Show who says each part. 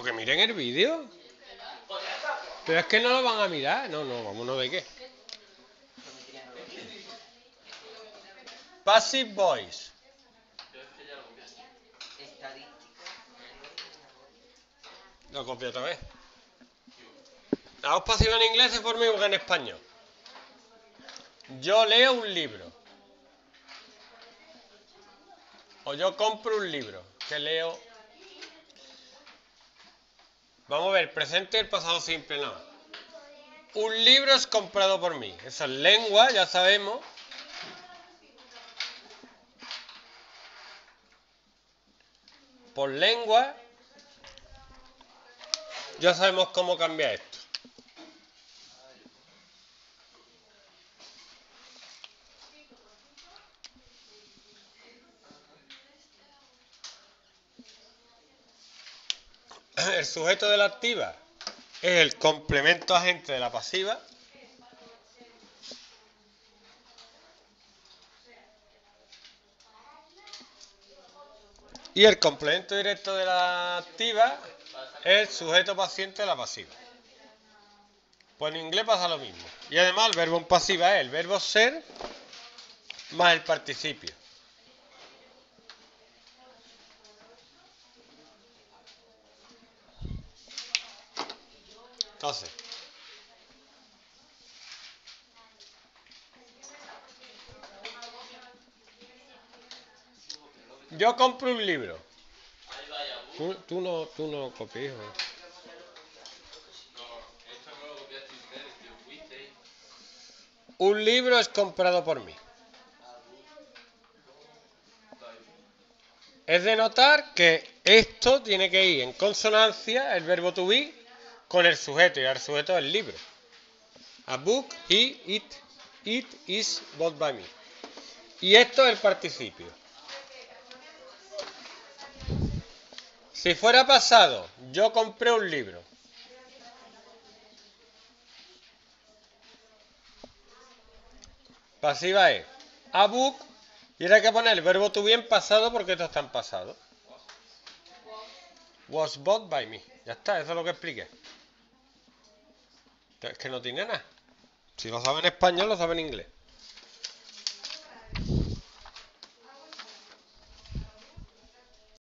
Speaker 1: Porque miren el vídeo. Pero es que no lo van a mirar. No, no, vámonos de qué. Passive voice. Lo copio otra vez. La voz pasiva en inglés se forma en español. Yo leo un libro. O yo compro un libro. Que leo. Vamos a ver, presente el pasado simple, no. Un libro es comprado por mí. Esa es lengua, ya sabemos. Por lengua. Ya sabemos cómo cambiar esto. el sujeto de la activa es el complemento agente de la pasiva. Y el complemento directo de la activa es el sujeto paciente de la pasiva. Pues en inglés pasa lo mismo. Y además el verbo en pasiva es el verbo ser más el participio. Entonces, yo compro un libro. Tú, tú no, tú no copias. Un libro es comprado por mí. Es de notar que esto tiene que ir en consonancia, el verbo to be, con el sujeto y el sujeto del libro. A book, he, it, it is bought by me. Y esto es el participio. Si fuera pasado, yo compré un libro. Pasiva es a book y ahora hay que poner el verbo to be en pasado porque esto está en pasado. Was bought by me. Ya está, eso es lo que expliqué. Es que no tiene nada. Si lo sabe en español, lo sabe en inglés.